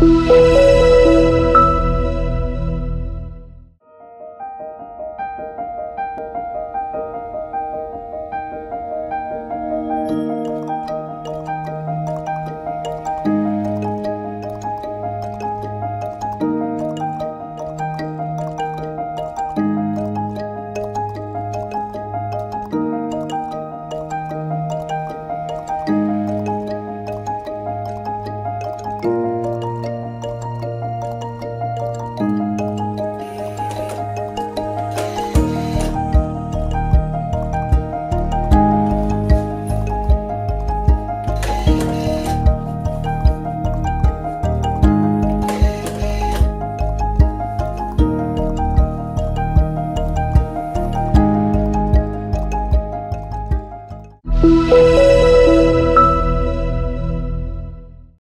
Música Música